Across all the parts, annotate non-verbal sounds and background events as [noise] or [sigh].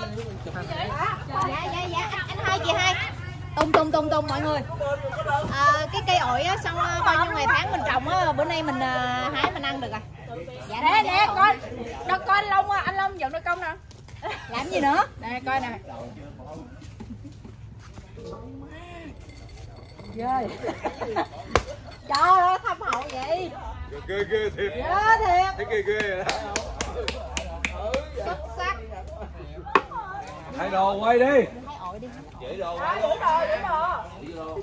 dạ dạ dạ anh, anh hai chị hai tung tung tung tung mọi người. À, cái cây ổi á sau à, bao nhiêu ngày tháng mình trồng á bữa nay mình à, hái mình ăn được rồi dạ nè dạ, nè ổi. coi. Đó coi anh long à, anh long dẫn đôi công nè. Làm gì nữa? Nè coi nè. Ghê. Trời ơi thâm hậu vậy. Ghê ghê thiệt. Ghê thiệt. Thấy ghê ghê rồi đó. Xuất sắc thay đồ quay đi. Hai ổi đi chỉ đồ quay đúng rồi đúng rồi. Chỉ đồ.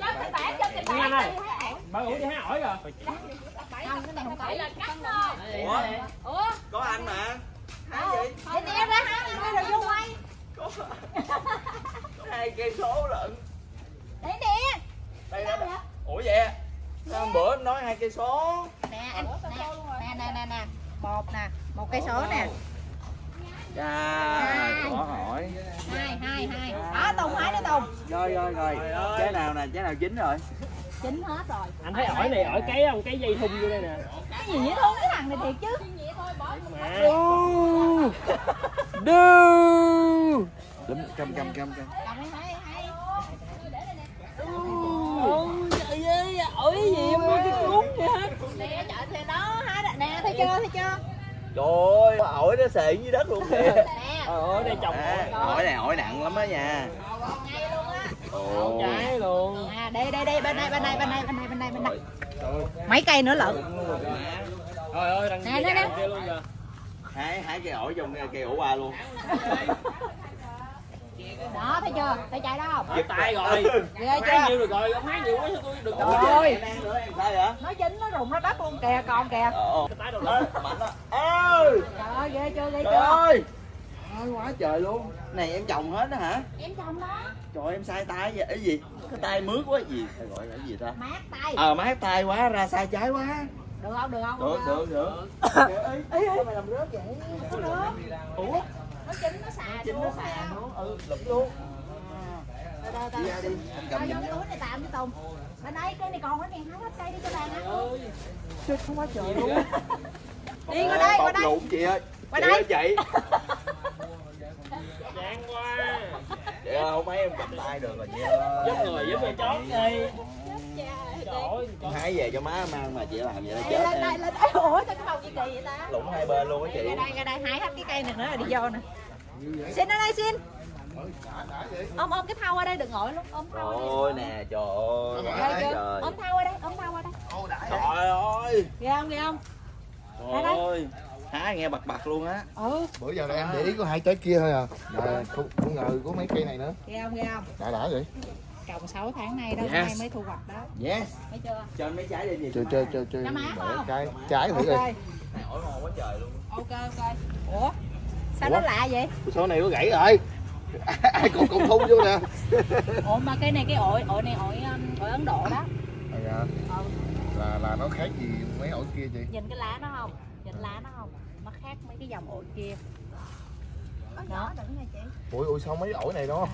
Cho kịch bản cho kịch bản Nghe này. đi hái ổi Bà ủi đi hái ổi rồi. không cái này không có phải là cắt thôi ủa? Ủa? Có anh mà. Để đi em ra hái đi rồi vô quay. Có. Hai cây số lận. Để đi. Đây đó. ủa vậy? Sao hôm bữa nói hai cây số? Nè anh nè nè nè nè. Nè một nè một cây số nè Chà, có hỏi. Hai hai hai. Đó tùng hái đi tùng. Rồi rồi rồi. Trái nào nè trái nào chín rồi? Chín hết rồi. Anh thấy ổi này ổi cái không? Cái dây thun vô đây nè. cái gì vậy thôi cái thằng này thiệt chứ. [laughs] Đu. Lúm cầm cầm cầm cầm. Ôi trời ơi, ổi gì mà cái cuốn vậy? Hết. nè chợ thì đó hái đó. nè thấy chưa thấy chưa trời ơi ổi nó xệ dưới đất luôn kìa. Ơi, đây trồng à, ổi. ổi. này ổi nặng lắm á nha. Ngay luôn á. Ồ Trái luôn. à đây đây đây bên đây bên đây bên đây bên đây bên đây bên đây. Mấy cây nữa lận? Trời ơi, đằng kia nè, nè. kia luôn kìa. hai hai cây ổi trong cây ổ ba luôn. Đó thấy chưa? Thấy chạy đó không? Giật tay rồi. ghê Hái chưa? nhiều được rồi, ông hái nhiều quá sao tôi được rồi. Rồi. em đang nữa em sao vậy? Nó dính nó rụng nó đất luôn kìa còn kìa ờ Tay đầu ờ lắm. mạnh đó ơi trời ơi ghê chưa ghê trời chưa? ơi! Ơi quá trời luôn. Này em trồng hết đó hả? Em chồng đó. Trời em sai tay vậy cái gì? Cái tay mướt quá gì? Thầy gọi là cái gì ta? Mát tay. Ờ mát tay quá ra sai trái quá. Được không được không? Được được được. Ê, ê, mày làm rớt vậy. Không được. Ủa? Nó chín nó xà nó xuống xà nè. nữa. Ừ lụm luôn Đâu, đâu, đâu. đi đi vô cái túi này tạm với Tùng bên đây cây này còn nó hái hết cây đi cho bạn á chết không quá trời luôn đi qua đây qua đây lụn chị ơi Qua đây. chị chán quá. chị ơi không mấy em cầm tay được rồi chị ơi Giúp người giúp người chót đi. Hái về cho má mang mà chị làm vậy là chết lên đây lên đây ủa sao cái màu gì kỳ vậy ta lũng hai bên luôn á chị ra đây ra đây hái hết cái cây này nữa rồi đi vô nè xin ở đây xin ôm ôm cái thau qua đây đừng ngồi luôn. Ôm thau qua đây. Ôi nè trời ơi quá chưa? trời. ôm thau qua đây ôm thau qua đây trời ơi. Ghê không ghê không? Trời ơi. Hái nghe bật bật luôn á. Ừ. Bữa giờ này em để ý có hai trái kia thôi à. Mà không, không ngờ có mấy cây này nữa. Ghê không ghê không? Đã đã vậy. Trồng 6 tháng nay đó Yes. nay mới thu hoạch đó. Yes. Thấy chưa? Anh mấy trái đi gì chơi chơi chơi chơi. Cái trái thử đi ok này ổi ngon quá trời luôn. Ok ok. Ủa? Sao Ủa? nó lạ vậy? Số này có gãy rồi [laughs] ai còn còn thun vô nè. Ủa mà cái này cái ổi ổi này ổi um, ổi ấn độ đó. À, dạ. ừ. Là là nó khác gì mấy ổi kia chị? Nhìn cái lá nó không? Nhìn lá nó không? Nó khác mấy cái dòng ổi kia. Đó. ui ui sao mấy ổi này đó?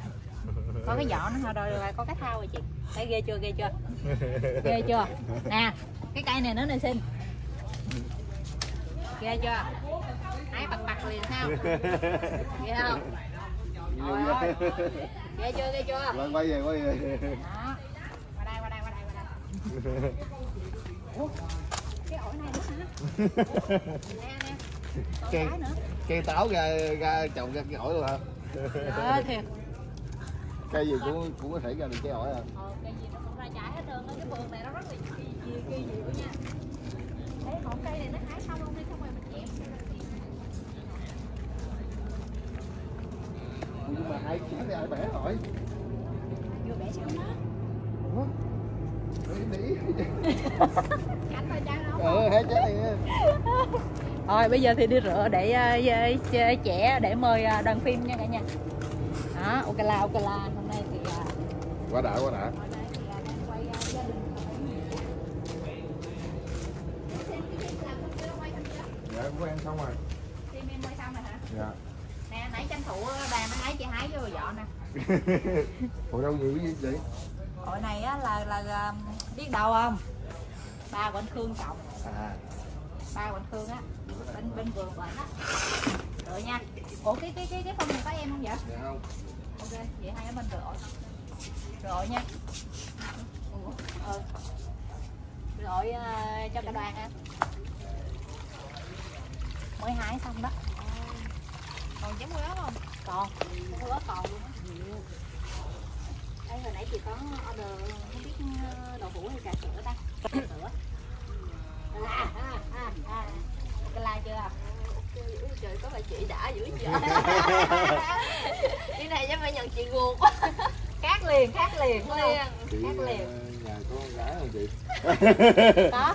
Có cái vỏ nó thôi rồi, rồi có cái thau rồi chị. Thấy ghê chưa ghê chưa? [laughs] Ghê chưa? Nè cái cây này nữa này xin. Ghê chưa? Hái bật bật liền sao? [laughs] Ghê không Ghê [laughs] chưa ghê chưa? Lên quay về quay về. Đó qua đây qua đây qua đây qua đây. [laughs] Ủa, cái ổi này nữa [laughs] hả nè nè còn Cây- cây táo ra ra trồng ra cái ổi luôn hả? Ờ thiệt. Cây gì cũng cũng có thể ra được cái ổi à? Ờ cây gì nó cũng ra trái hết trơn cái vườn này nó rất là kỳ kỳ kỳ diệu nha. Thấy cây này nó hái xong luôn đi xong rồi mình chém nhưng mà hai trái này ai bẻ hỏi. Vừa bẻ xong đó ủa? Em để ý cánh thôi trái đâu ờ này nha. Thôi bây giờ thì đi rửa để uh, trẻ để mời uh, đoàn phim nha cả nhà. Đó, ok la ok la hôm nay thì uh, quá đã quá đã. Thì quay dạ cũng ăn xong rồi. Phim em quay xong rồi hả? dạ nãy tranh thủ đoàn nó hái chị hái vô vỏ nè. [laughs] Ủa đâu nhiều gì vậy Hội này á là là um, biết đâu không? Ba của anh Khương trồng, à ba của anh Khương á. Bên bên vườn của anh á. rồi nha ủa cái cái cái cái phân này có em không vậy Dạ không? ok vậy hai đứa mình rồi rồi nha Ủa, ờ. rồi ờ, cho cả đoàn ăn mới hái xong đó còn chấm quế không? Còn. Quế còn luôn á. Đây hồi nãy chị có order không biết đậu hũ hay trà sữa ta? [coughs] Trà sữa. À, à, à, à. cái like chưa? Trời có bà chị đã dữ vậy. [laughs] [laughs] Cái này chắc phải nhận chị ruột [laughs] khác liền khác liền không? liền Chị Khác liền. ờ, nhà có con gái không chị? có.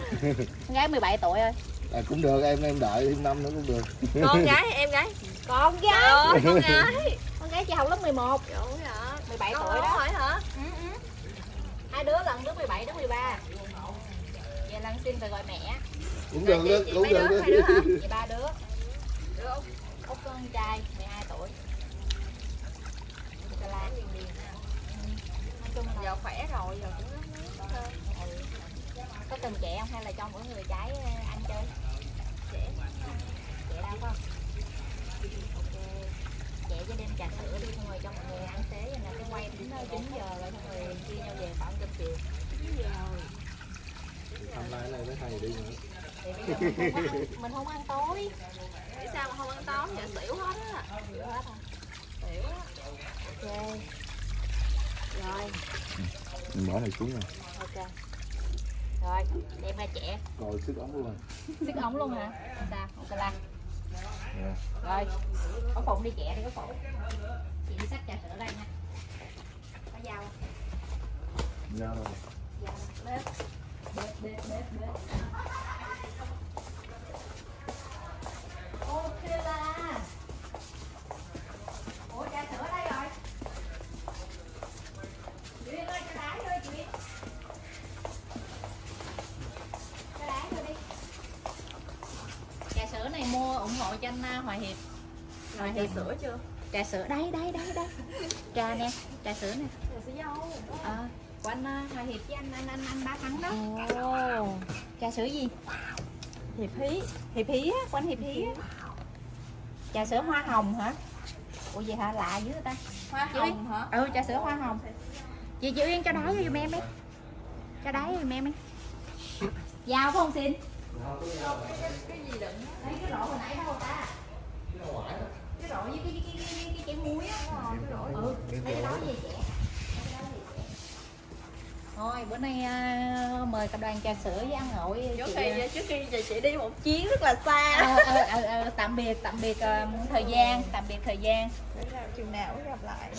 Con gái 17 tuổi ơi À, cũng được em em đợi thêm năm nữa cũng được. Con gái em gái? con gái con gái con gái chị học lớp 11 Đúng rồi 17 Con tuổi đó rồi hả? ừ, ừ. hai đứa lần đứa 17 đứa 13 vậy lần xin phải gọi mẹ Cũng được chị- đó, chị cũng mấy đứa, được hai đứa hả? [laughs] vậy ba đứa đứa út út con trai 12 tuổi Cà la liền liền nói chung Giờ khỏe rồi, giờ cũng ừ. có từng trẻ không hay là cho mỗi người trái ờ, không ok đem trà sữa đi xong rồi cho mọi người ăn xế rồi nè cái quay đến 9 giờ rồi xong rồi chia nhau về khoảng trăm triệu Tham lai này mới thầy đi nữa. mình không, ăn, mình không ăn tối Tại sao mà không ăn tối giờ xỉu hết á Xỉu hết hả? Xỉu á ok rồi Mình bỏ này xuống rồi. ok rồi đem ra trẻ Rồi sức ống luôn xích ống luôn hả? Sao? Ok la Dạ. rồi có phụng đi trẻ đi có phụng. Chị đi xách trà sữa đây nha. Có dao rồi. dao bếp bếp bếp bếp Hòa Hiệp? Hòa Hiệp. sữa chưa? trà sữa đây đây đây đây. Trà nè trà sữa nè. Trà sữa dâu. À, của anh à, Hòa Hiệp với anh anh anh anh ba thắng đó. Ồ, trà sữa gì? Hiệp hí Hiệp Hí á của anh Hiệp Hí á. Trà sữa hoa hồng hả? Ủa vậy hả? Lạ dữ ta. Hoa Chị hồng hả? ừ trà sữa hoa hồng. Chị chị Uyên cho đáy cho giùm em đi. Cho đáy giùm em đi. Phải không xin Cái gì đựng Lấy cái rổ hồi nãy đâu ta? Cái rổ với cái cái cái cái, cái chén muối á. Lấy cái đó về trẻ. Lấy cái đó về trẻ. Thôi bữa nay à, mời cả đoàn trà sữa với ăn ổi Trước chị, khi, trước khi chị đi một chuyến rất là xa ờ, ờ, ờ, ờ, tạm biệt tạm biệt ờ, thời gian tạm biệt thời gian Để ra chừng nào gặp lại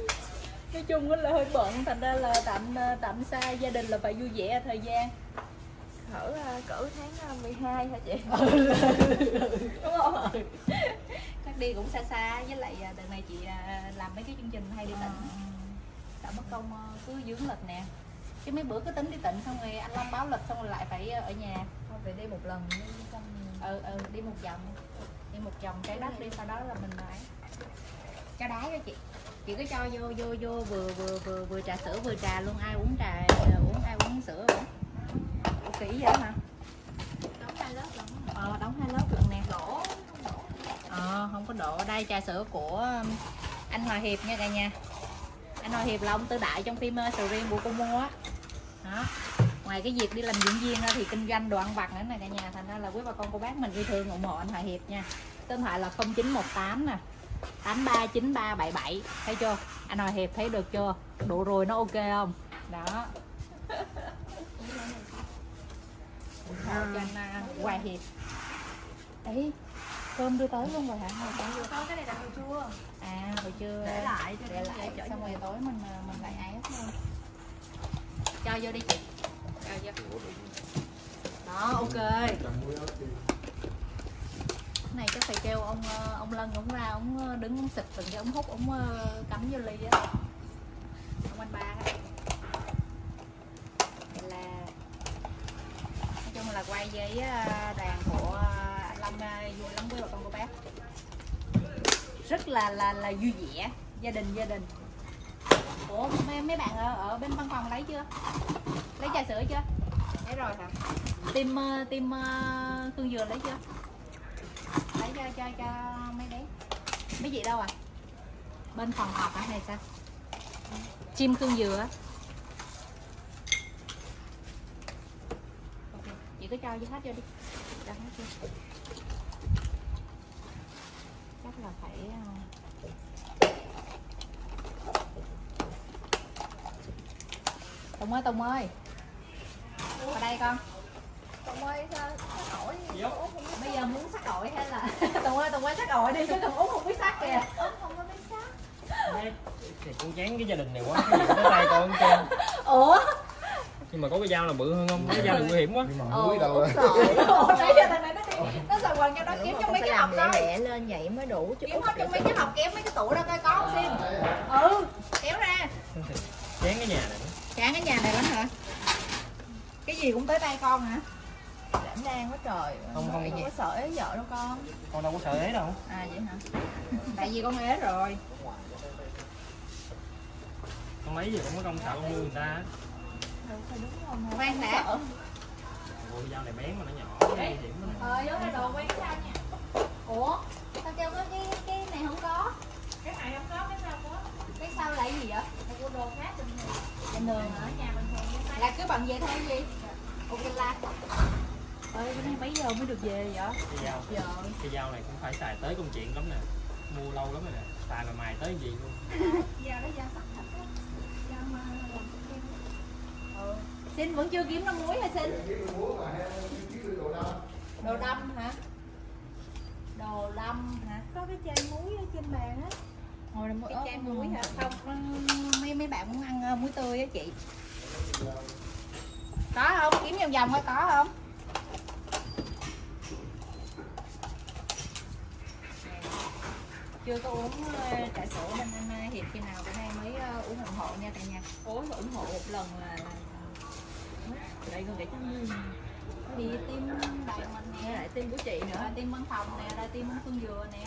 [laughs] nói chung là hơi bận thành ra là tạm ờ, tạm xa gia đình là phải vui vẻ thời gian. Cỡ, à, cỡ tháng à, 12 hả chị? [laughs] đúng không? Chắc đi cũng xa xa với lại đợt này chị làm mấy cái chương trình hay đi tỉnh. Tạo mất công cứ dướng lịch nè. Chứ mấy bữa cứ tính đi tỉnh xong rồi anh Long báo lịch xong rồi lại phải ở nhà. Thôi về đi một lần đi xong ừ ừ đi một vòng. Đi một vòng trái đất đi sau đó là mình lại. Cho đáy đó chị chị cứ cho vô vô vô vừa vừa vừa vừa trà sữa vừa trà luôn. Ai uống trà uống ai uống sữa uống. Ủa, kỹ vậy hả? Đóng hai lớp lần ờ đóng hai lớp lần nè. Đổ ờ không có độ đây trà sữa của um, anh Hòa Hiệp nha cả nhà. Anh Hòa Hiệp là ông tư đại trong phim uh, sầu riêng của cô mua á. Đó. Ngoài cái việc đi làm diễn viên ra thì kinh doanh đồ ăn vặt nữa này cả nhà. Thành ra là quý bà con cô bác mình yêu thương ủng hộ anh Hòa Hiệp nha. Điện thoại là 0918 nè 839377 thấy chưa? Anh Hòa Hiệp thấy được chưa? Độ rồi nó ok không? Đó. Hộ cho anh uh, Hòa Hiệp. Ấy cơm đưa tới luôn rồi hả? Thôi cái này là hồi chua à hồi trưa Để lại cho để lại xong rồi tối mình ờ, mình lại ấy luôn. Cho vô đi chị. Cho vô. Đó ok này chắc phải kêu ông ờ, ông lân ông ra ông ờ, đứng ông xịt từng cái ống hút ông ờ, cắm vô ly á. Ông anh ba Vậy là nói chung là quay với đoàn của anh Lâm vui lắm với bà con cô bác. Rất là là là vui vẻ gia đình gia đình. Ủa mấy, mấy bạn ở, ở bên văn phòng lấy chưa? Lấy trà sữa chưa? Lấy rồi hả? Tim tim khương dừa lấy chưa lấy cho cho cho mấy bé. Mấy chị đâu à? Bên phòng họp ở này sao? Chim cương dừa Ok, chị cứ cho vô hết vô đi. Cho hết vô. Chắc là phải ờ, Tùng ơi Tùng ơi. Vào đây con. Tùng ơi sao Dạ. Không biết Bây giờ muốn sắc ổi hay là [laughs] Tùng ơi Tùng ơi sắc ổi đi chứ thằng Út không biết sắc kìa. Út không có biết sắc. Thì con chán cái gia đình này quá cái gì cũng tới tay con trơn. Ủa? Nhưng mà có cái dao là bự hơn không? Cái dao này nguy hiểm quá. Nhưng mà muối đâu. á. Ủa nãy giờ thằng này nó đi Nó xài quần cho nó kiếm trong mấy cái hộp coi lẹ lên vậy mới đủ chứ Kiếm hết trong mấy cái hộp kiếm mấy cái tủ ra coi có không xin Ừ. Kéo ra. Chán cái nhà này Chán cái nhà này lắm hả? Cái gì cũng tới tay con hả đảm đang quá trời. Không, không, không. có sợ ế vợ đâu con. Con đâu có sợ ấy đâu. À vậy hả? Tại vì con ế rồi. Con lấy gì cũng có công sợ con nuôi người ta. Đâu phải đúng không? Khoan đã. Ôi, dao này bén mà nó nhỏ hiểm quá nè. Ờ vô cái đồ quay sao nha. Ủa sao kêu có cái cái này không có. Cái này không có cái sau có? Cái sau là cái gì vậy? Là của đồ khác bình thường Bình thường ở nhà bình thường Là cứ bằng về thay gì? Ok la Ơi cái này mấy giờ mới được về vậy? Cái dao. Giờ cái dao này cũng phải xài tới công chuyện lắm nè. Mua lâu lắm rồi nè. Xài mà mài tới gì luôn. Giờ nó ra sẵn thịt á Cho mà làm kem Ừ. Xin vẫn chưa kiếm nó muối hả Xin? Đồ đâm? Hả? Đồ đâm hả? có cái chai muối ở trên bàn á. Ngồi đây cái chai muối hả? Không, mấy mấy bạn muốn ăn ờ, muối tươi á chị. Có không? Kiếm vòng vòng coi có không? Chưa có uống ờ, trà sữa bên anh ờ, Hiệp khi nào bữa nay mới ờ, uống ủng hộ nha cả nhà. Uống ủng hộ một lần là đây con để cho ngươi đi tim đại mình nè. Lại tin của chị nữa. Tim văn phòng nè rồi tim phương dừa nè.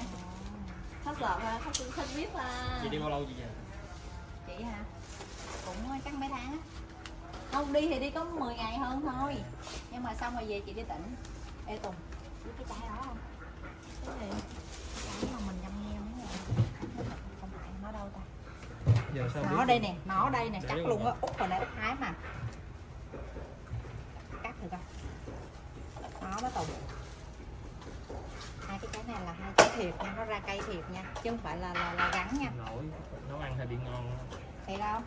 Hết sợ ha hết hết biết là chị đi bao lâu chị về? Chị hả? Cũng chắc mấy tháng á. Không đi thì đi có 10 ngày hơn thôi. Nhưng mà xong rồi về chị đi tỉnh. Ê tùng biết cái trái đó không? Cái gì cái mà mình nhâm nhem á không phải nó đâu ta giờ sao nó đây nè nó đây nè chắc luôn á. Út vào đây út hái mà. Cắt thử coi. Nó đó tùng hai cái trái này là hai trái thiệt nha nó ra cây thiệt nha chứ không phải là là, là gắn nha. Nổi. Nấu ăn hơi bị ngon. Thiệt không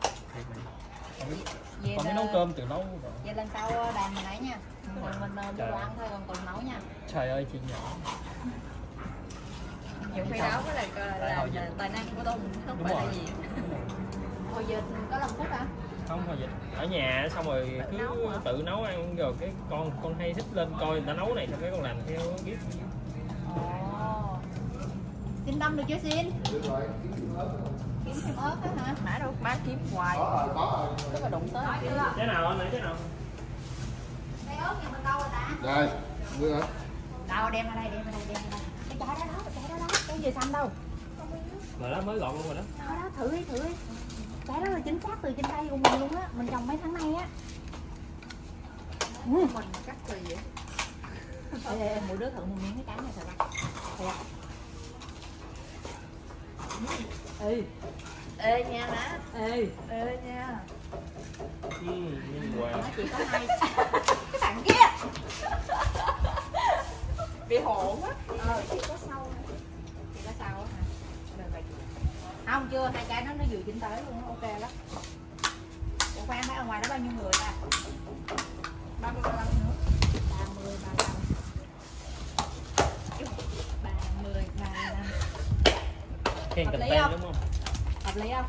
thiệt về con mới nấu cơm từ nấu rồi vậy lần sau đàn mình ấy nha. Mình mình ờ, đồ ơi. ăn thôi còn còn nấu nha. Trời ơi chị nhỏ nhiều khi đó mới là là, là, là tài năng của tôi không Đúng phải là rồi. gì. Hồi giờ có làm phút hả? Không thôi vậy ở nhà xong rồi Tự cứ nấu tự nấu ăn rồi cái con con hay thích lên coi người ta nấu này xong cái con làm theo biết. Ồ. Xin đâm được chưa xin? Kiếm thêm ớt á hả? Nãy đâu? Má kiếm hoài. Tức là đụng tới. Cái nào anh lấy cái nào? Cây ớt nhà mình đâu rồi ta? Đây, muối hả? đâu đem ra đây đem ra đây đem ra đây. Cái trái đó đó cái trái đó đó cái gì xanh đâu? Rồi đó mới gọn luôn rồi đó. Đó đó thử đi thử đi. Trái đó là chính xác từ trên đây của mình luôn á. Mình trồng mấy tháng nay á. Ừ. mình cắt gì vậy. Ê, ê, mỗi đứa thử một miếng cái trái này coi. Thiệt. ê. Ê. Nha má. Ê. Ê nha. Ừ, nó chỉ có hai cái thằng kia. Bị hỗn á. Ờ chỉ có sau thôi. chỉ có sau á hả được rồi chị không chưa hai trái nó nó vừa chín tới luôn ok lắm. Ủa khoan thấy ở ngoài đó bao nhiêu người ta? Ba mươi ba nữa. Ba mươi ba lăm ba mươi ba Hợp lý không? đúng không? Hợp lý không?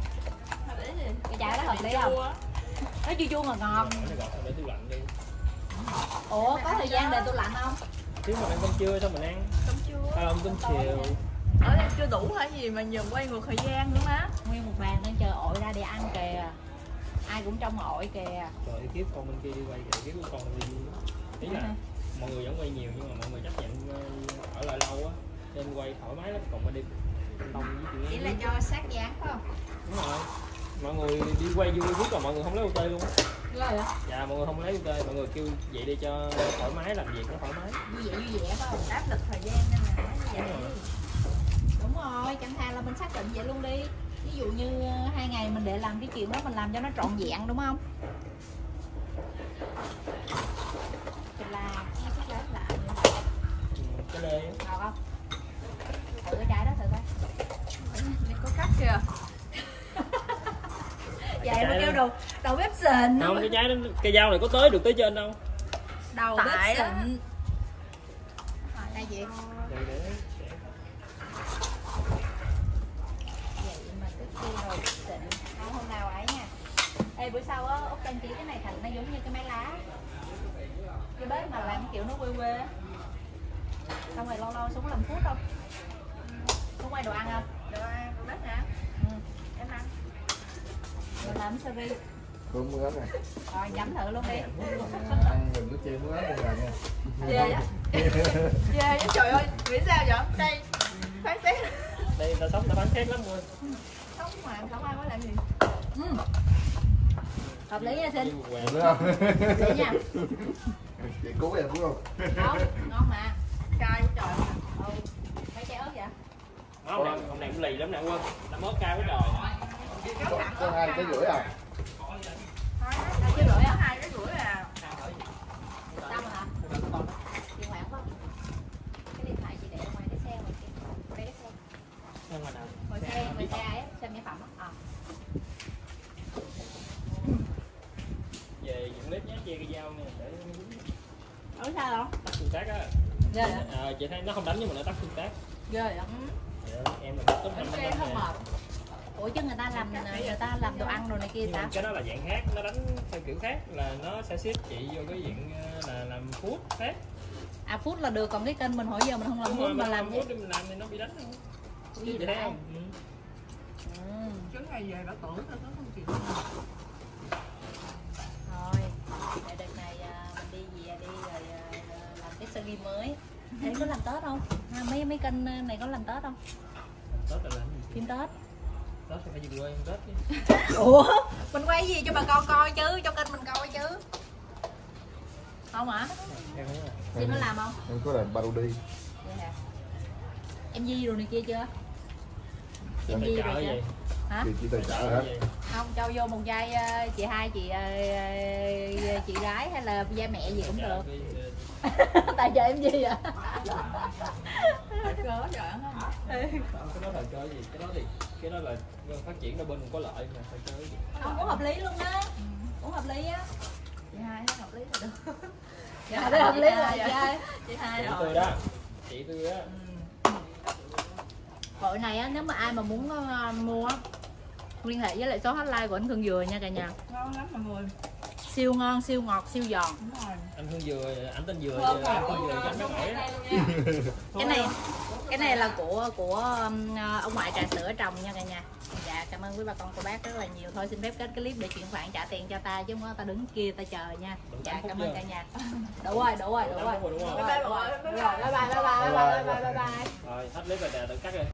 Hợp lý gì? cái trái đó hợp lý không? nó chua chua ngọt ngọt. Đi. Ủa có thời gian để tủ lạnh không? Chứ mình ăn cơm trưa xong mình ăn. Cơm chua à, cơm chiều ở đây chưa đủ hả? Gì mà nhường quay ngược thời gian nữa má. Nguyên một bàn đang chờ ổi ra để ăn kìa. Ai cũng trong ổi kìa. Rồi kiếp con bên kia đi quay kìa kiếp của con đi. Ý là mọi người vẫn quay nhiều nhưng mà mọi người chấp nhận ờ, ở lại lâu á nên quay thoải mái lắm còn bên đi đông với chỉ là cho sát dáng phải không? Đúng rồi. Mọi người đi quay vui biết là mọi người không lấy OT luôn á. Dạ mọi người không lấy ok mọi người kêu vậy đi cho thoải mái làm việc nó thoải mái. Vui vẻ vui vẻ phải không? Áp lực thời gian nên là nói như vậy rồi chẳng thà là mình xác định vậy luôn đi. Ví dụ như ờ, hai ngày mình để làm cái chuyện đó mình làm cho nó trọn vẹn đúng không? Thì là cái lá Ừ, cái lê ngọt không? Thử cái trái đó thử coi. Có cắt kìa. Vậy mà Trái kêu đầu bếp xịn không cái trái đó cây dao này có tới được tới trên đâu. Đầu Tại bếp xịn đây chị để, để, để. vậy mà cái kia rồi xịn không hôm nào ấy nha Ê bữa sau á út đăng ký cái này thành nó giống như cái máy lá. Cái bếp mà làm kiểu nó quê quê á. Xong rồi lâu lâu xuống làm phút không? Xuống quay đồ ăn không? Đồ ăn đồ đất nè ừ. em ăn. Mình làm sơ ri Cơm muối ớt này. rồi chấm thử luôn đi. Ăn đừng có chê muối ớt đây là nha. về á. [laughs] Về á trời ơi nghĩ sao vậy đây phán xét đây ta sống ta bán xét lắm luôn không mà không ai có làm gì. Ừ. hợp lý nha xin quẹt. Đúng không? lý nha. Vậy cứu em đúng không? không ngon mà. Cay trời. Ừ. Mấy trái ớt vậy? Không, này, hôm nay cũng lì lắm nè quân Làm ớt cao quá trời. Có hai cái rưỡi à? hai trái rưỡi á hai cái rưỡi à xong rồi hả chị hoảng quá cái điện thoại chị để ở ngoài cái xe ngoài kia đây cái xe Xem ngoài nào ngoài xe ngoài xe ấy xem mỹ phẩm á ờ Về dựng clip nhé, che cái dao nè để ở sao không tắt tương tác á ghê hả à, Chị thấy nó không đánh nhưng mà nó tắt tương tác ghê Dạ, Em là tốt năm không mệt ủa chứ người ta làm người ta làm đồ ăn đồ này kia sao? cái đó là dạng khác, nó đánh theo kiểu khác là nó sẽ xếp chị vô cái dạng ờ, là làm food khác. À phút là được còn cái kênh mình hồi giờ mình không làm rồi, mà làm food thì mình làm thì nó bị đánh thôi Cái gì không? Ừ. ừ. chứ ngày về đã tưởng tao không chịu. Thôi để đợt này à, mình đi về đi rồi à, làm cái series mới em có làm tết không? À, mấy mấy kênh này có làm tết không? Tết là làm gì? phim tết. Tết thì phải về quê ăn Tết chứ. [laughs] Ủa? Mình quay gì cho bà con coi chứ cho kênh mình coi chứ. Không hả? Em thấy là xin nó làm không? Em có làm parody. hả? Em di đồ này kia chưa? Em di rồi chưa gì? hả? Chị tài trợ hả? không cho vô một giai ờ, chị hai chị ờ, ờ, chị gái hay là giai mẹ gì cũng được. ờ, [laughs] tại giờ em gì à cớ Không, cái đó là chơi gì? Cái đó thì cái đó là phát triển đôi bên cũng có lợi mà phải chơi gì? Không cũng hợp lý luôn á. Cũng hợp lý á. Chị hai thấy hợp lý là được. [laughs] Dạ thấy hợp lý rồi chị ơi chị hai chị rồi tôi đó. chị tôi á. Hội này á nếu mà ai mà muốn ờ, mua á liên hệ với lại số hotline của anh Khương Dừa nha cả nhà. Ngon lắm mọi người siêu ngon siêu ngọt siêu giòn đúng rồi anh hương dừa anh tên dừa anh tên dừa cho anh á cái này cái này là của của um, ông ngoại trà sữa trồng nha cả nhà dạ cảm ơn quý bà con cô bác rất là nhiều thôi xin phép kết cái clip để chuyển khoản trả tiền cho ta chứ không có ta đứng kia ta chờ nha dạ cảm ơn cả nhà đủ rồi đủ rồi đủ rồi? Đủ rồi, rồi. bye bye bye bye bye bye bye bye rồi hết clip rồi nè tự cắt rồi